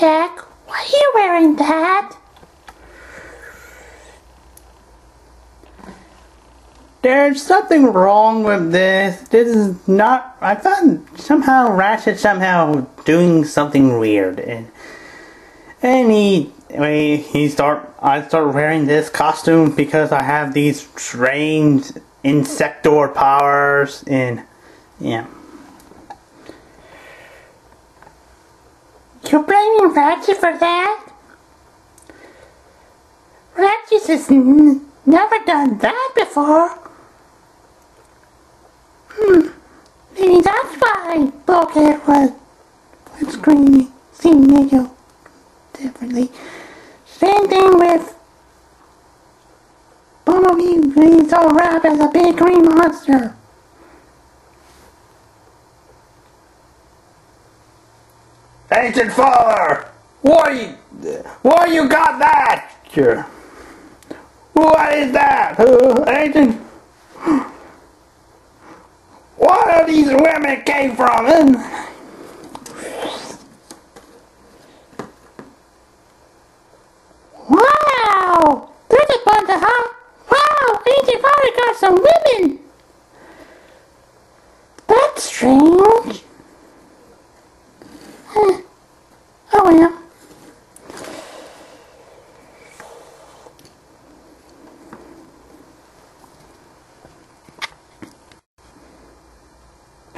Jack, why are you wearing that? There's something wrong with this. This is not. I found somehow Ratchet somehow doing something weird, and and he anyway, he start. I start wearing this costume because I have these strange insector powers, and yeah. You're blaming Ratchet for that? Ratchet has never done that before. Hmm. Maybe that's why Bulkhead was, was screaming, seeing Nigel differently. Same thing with Bumblebee he's all wrapped as a big green monster. Agent Fowler, why, why you got that? Sure. What is that, uh, Agent? Where are these women came from? And Wow! There's a bunch of hot. Wow! Agent Fowler got some women! That's strange. Huh. Oh well.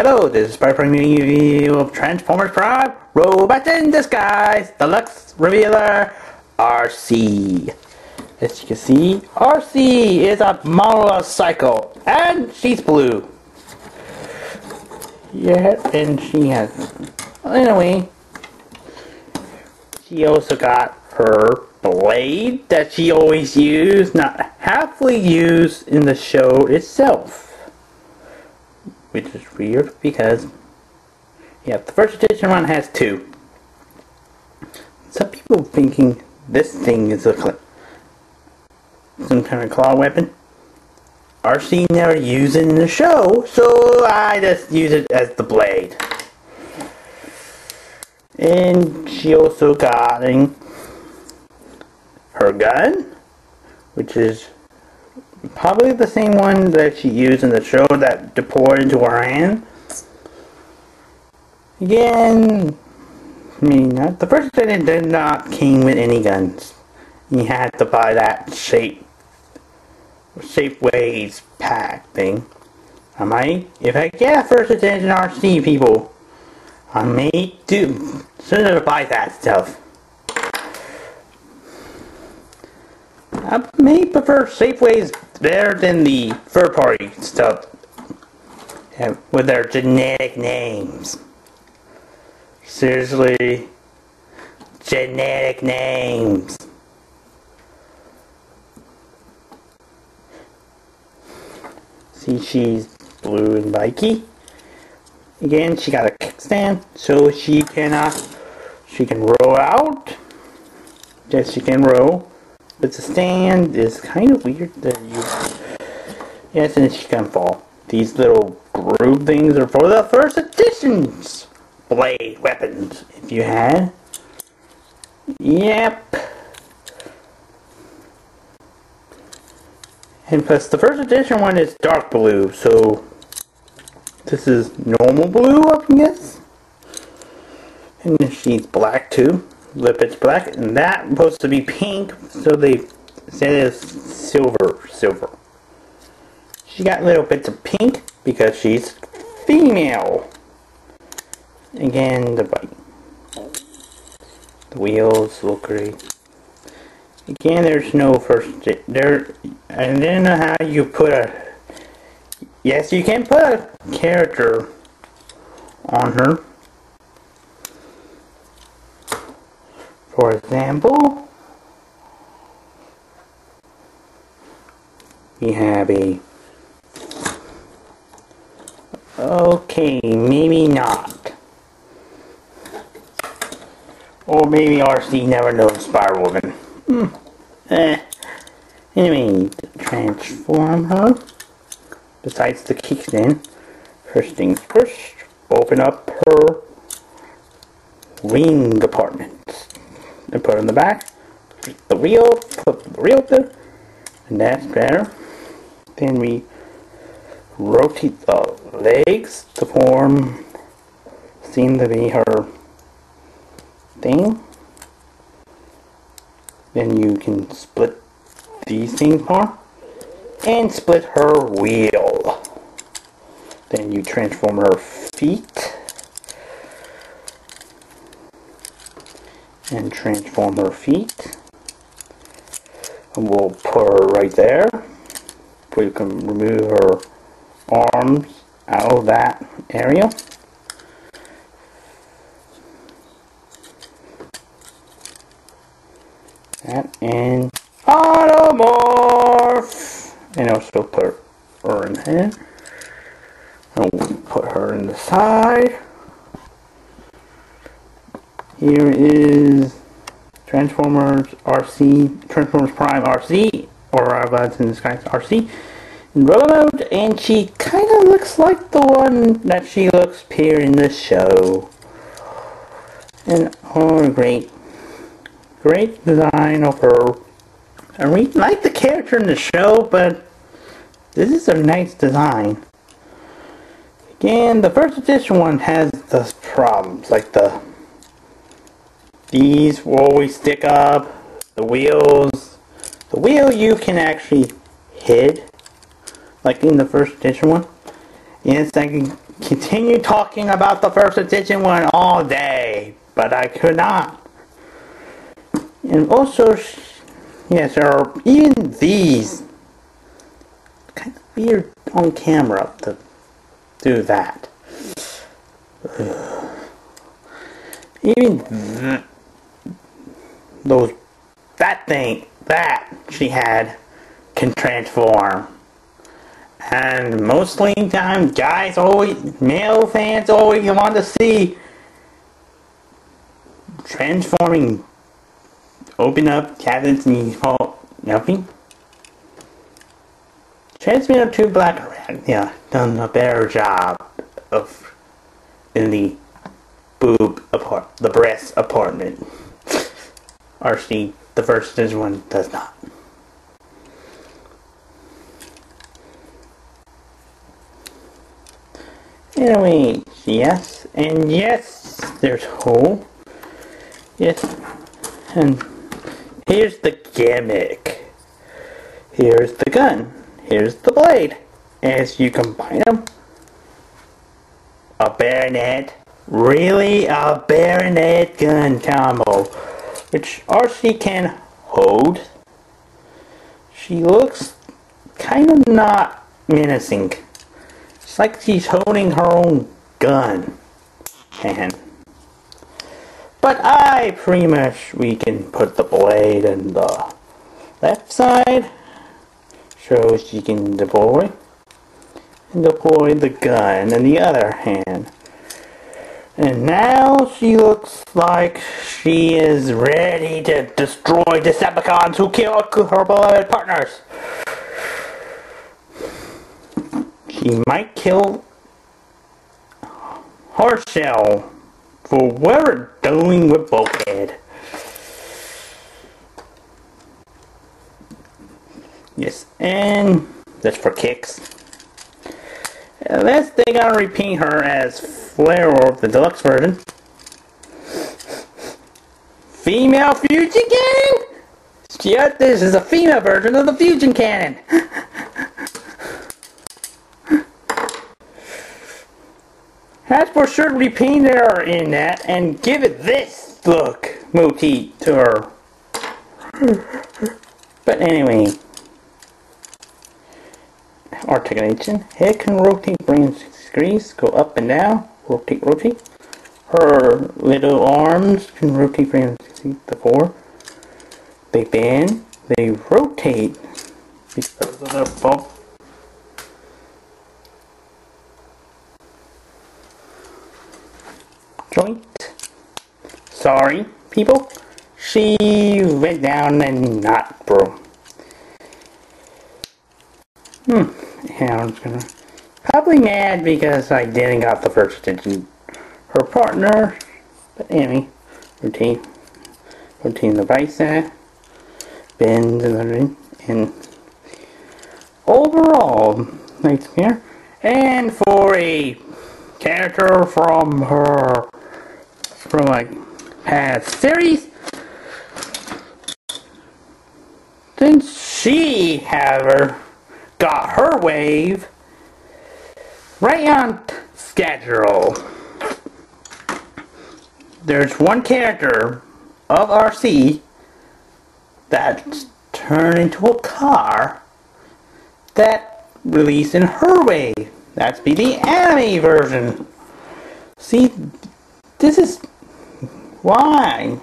Hello, this is Review of Transformers Prime Robots in Disguise Deluxe Revealer Arcee. As you can see, Arcee is a motorcycle and she's blue. Yeah, and she has. Anyway, she also got her blade that she always used, not halfly used in the show itself which is weird because yeah, the first edition one has two. Some people thinking this thing is a some kind of claw weapon. Never used it in the show, so I just use it as the blade. And she also got her gun, which is probably the same one that she used in the show that poured into her hand. Again, I mean, the first edition did not came with any guns. You had to buy that shape, Shapeways pack thing. I might, if I get a first edition Arcee people, I may do, sooner to buy that stuff. I may prefer Shapeways better than the third party stuff with their genetic names. Seriously, genetic names. See, she's blue and bikey. Again, she got a kickstand, so she cannot, uh, she can roll out. Yes, she can roll. But the stand is kind of weird that you... Yes, and she can fall. These little groove things are for the first editions blade weapons, if you had. Yep. And plus, the first edition one is dark blue, so this is normal blue, I guess. And she's black too lip it's black and that supposed to be pink so they said it's silver silver. She got little bits of pink because she's female. Again the bike the wheels look great. Again there's no first there I didn't know how you put a yes you can put a character on her For example, we have a okay, maybe not. Or maybe Arcee never knows Spider Woman. Hmm. Eh. Anyway, transform her. Besides the kickstand, first things first, open up her wing compartments. And put it in the back. The wheel, put the wheel through, and that's better. Then we rotate the legs to form seem to be her thing. Then you can split these things more and split her wheel. Then you transform her feet and transform her feet. And we'll put her right there. We can remove her arms out of that area. That and automorph. And also put her in here. And we'll put her in the side. Here is Transformers Arcee, Transformers Prime Arcee, or Robots in Disguise Arcee in Robo mode, and she kind of looks like the one that she looks here in the show. And oh, great, great design of her. I really like the character in the show, but this is a nice design. Again, the first edition one has the problems, like the these will always stick up. The wheels, the wheel you can actually hit, like in the first edition one. Yes, I can continue talking about the first edition one all day, but I could not. And also, yes, there are even these kind of weird on camera to do that. Even those that thing that she had can transform. And mostly time guys always male fans always want to see transforming open up cabinets and you nothing. Transmitter to Black yeah, done a better job of in the boob apart the breast apartment. Arcee, the first is one does not. Anyway, yes, and yes, there's hole. Yes, and here's the gimmick. Here's the gun. Here's the blade. As you combine them, a bayonet. Really, a bayonet gun combo which Arcee can hold. She looks kind of not menacing. It's like she's holding her own gun. And but I pretty much we can put the blade in the left side. Shows she can deploy and deploy the gun in the other hand. And now she looks like she is ready to destroy Decepticons who kill her beloved partners. She might kill Horshell for what we're doing with Bulkhead. Yes, and that's for kicks. Unless they gotta repeat her as Flare the deluxe version. Female fusion cannon? Yeah, this is a female version of the fusion cannon. For sure repaint her in that and give it this look motif to her. But anyway articulation. Head can rotate brain degrees, go up and down, rotate, rotate. Her little arms can rotate brain the four. They bend, they rotate because of their bulk. Joint. Sorry, people. She went down and not broke. Hmm. Yeah, I'm gonna probably mad because I didn't got the first attention. Her partner, but anyway, routine. Routine the bicep, bends and everything, and overall, nice here. And for a character from her, from like past series, since she, however, got her wave right on schedule. There's one character of Arcee that's turned into a car that released in her way. That's be the anime version. See, this is why.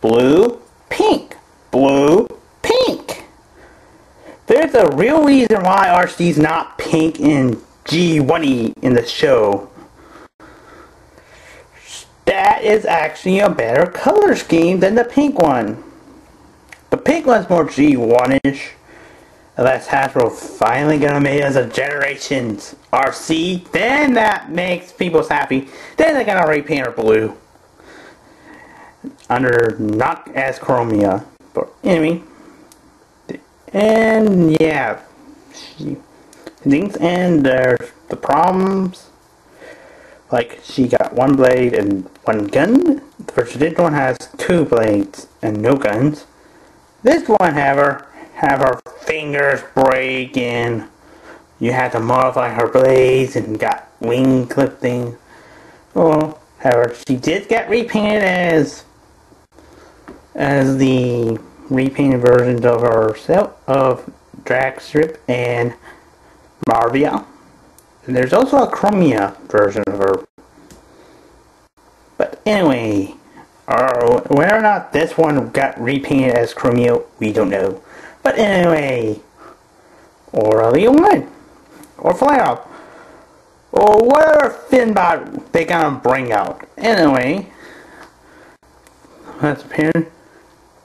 Blue, pink, blue, pink. There's a real reason why Arcee's not pink in G1E in the show. That is actually a better color scheme than the pink one. The pink one's more G1-ish. Unless Hasbro finally gonna make us a Generations Arcee, then that makes people happy. Then they're gonna repaint her blue. Under not as Chromia. But anyway. And yeah. Things and there's the problems. Like she got one blade and one gun. The first one has two blades and no guns. This one, however, have her fingers break and you had to modify her blades and got wing clipping. Well, however, she did get repainted as as the repainted versions of herself of Drag Strip and Marvia. And there's also a Chromia version of her. But anyway, uh, whether or not this one got repainted as Chromia, we don't know. But anyway, or a Leon or Flare Up, or whatever Fembot they gonna bring out. Anyway, that's appearing.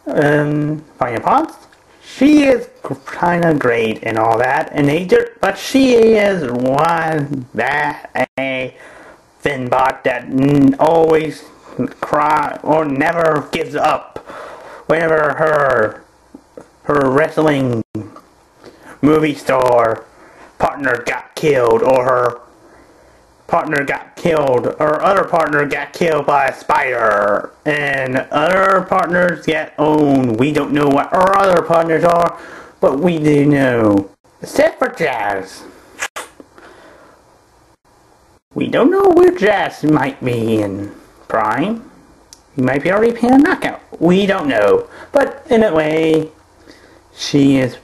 Um, Fire Potts. She is kind of great and all that, and nature, but she is one that a Fembot that always cry or never gives up whenever her her wrestling movie star partner got killed or her partner got killed or other partner got killed by a spider and other partners get owned. We don't know what our other partners are, but we do know. Except for Jazz. We don't know where Jazz might be in Prime. He might be already paying a knockout. We don't know. But in a way, she is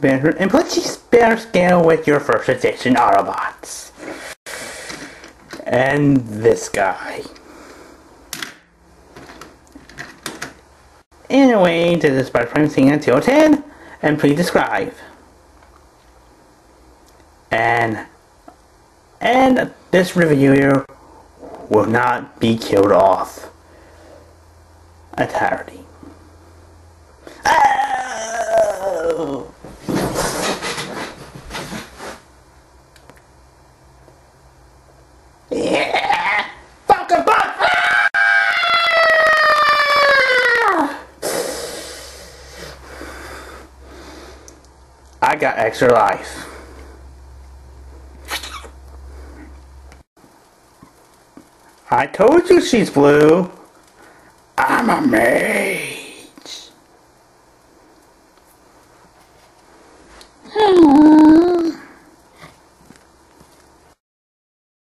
better. And plus, she's better scale with your first edition Autobots. And this guy. Anyway, this is Spider Prime Thing until 10, and please describe. And and this reviewer will not be killed off entirely. Oh! Yeah! Fuck a butt! Ah. I got extra life. I told you she's blue. I'm amazed.